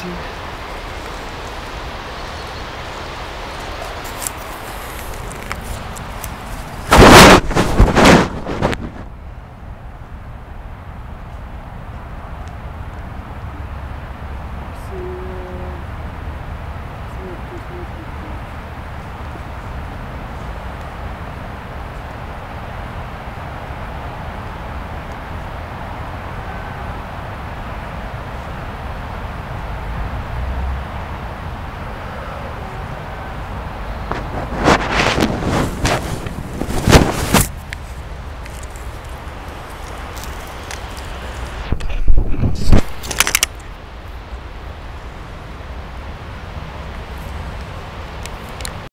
see.